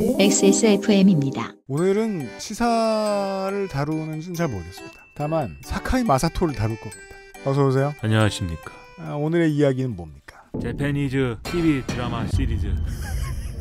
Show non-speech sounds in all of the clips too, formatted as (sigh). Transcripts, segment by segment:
XSFM입니다. 오늘은 시사를 다루는지는 잘 모르겠습니다. 다만 사카이 마사토를 다룰 겁니다. 어서 오세요. 안녕하십니까. 아, 오늘의 이야기는 뭡니까? 재패니즈 TV 드라마 시리즈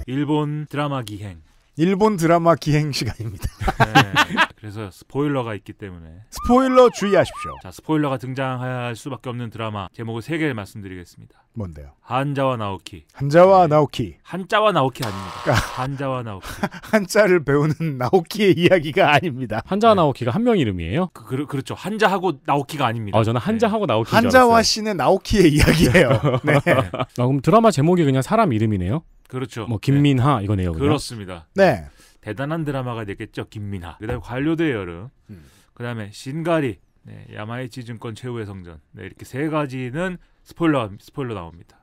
일본 드라마 기행. 일본 드라마 기행 시간입니다. (laughs) 네. 그래서 스포일러가 있기 때문에 스포일러 주의하십시오. 자 스포일러가 등장할 수밖에 없는 드라마 제목을 세 개를 말씀드리겠습니다. 뭔데요? 한자와 나오키. 한자와 네. 나오키. 한자와 나오키 아닙니다. 한자와 나오키. (laughs) 한자를 배우는 나오키의 이야기가 아닙니다. 한자 네. 나오키가 한 명 이름이에요? 그, 그, 그렇죠. 한자하고 나오키가 아닙니다. 아 저는 한자하고 나오키인 줄 한자와. 씨는 나오키의 이야기예요. (laughs) 네. 아, 그럼 드라마 제목이 그냥 사람 이름이네요? 그렇죠. 뭐 김민하 이거네요. 네. 그냥? 그렇습니다. 네. 대단한 드라마가 됐겠죠. 김민하. 그다음에 관료대 여름. 음. 그다음에 신가리. 네, 야마이치 증권 최후의 성전. 네, 이렇게 세 가지는 스포일러 스포일러 나옵니다.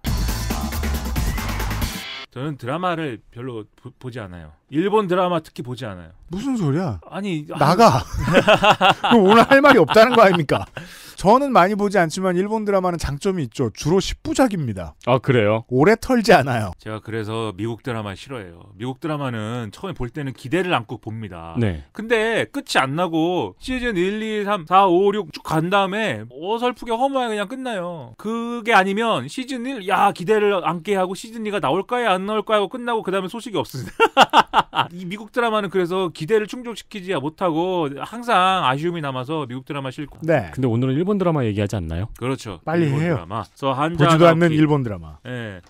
저는 드라마를 별로 보, 지 않아요. 일본 드라마 특히 보지 않아요. 무슨 소리야? 아니 나가. (laughs) 그럼 오늘 할 말이 없다는 거 아닙니까? 저는 많이 보지 않지만 일본 드라마는 장점이 있죠. 주로 10부작입니다. 아 그래요? 오래 털지 않아요. 제가 그래서 미국 드라마 싫어해요. 미국 드라마는 처음에 볼 때는 기대를 안고 봅니다. 네. 근데 끝이 안 나고 시즌 1, 2, 3, 4, 5, 6 쭉 간 다음에 어설프게 허무하게 그냥 끝나요. 그게 아니면 시즌 1, 야 기대를 안게 하고 시즌 2가 나올까요 안 나올까요 하고 끝나고 그 다음에 소식이 없습니다. (laughs) 이 미국 드라마는 그래서 기대를 충족시키지 못하고 항상 아쉬움이 남아서 미국 드라마 싫고. 네. 근데 오늘은 일본 드라마 얘기하지 않나요? 그렇죠. 빨리 일본 해요. 드라마. 한자 보지도 않는. 일본 드라마. 예.